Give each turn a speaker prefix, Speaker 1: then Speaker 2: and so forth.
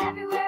Speaker 1: Everywhere.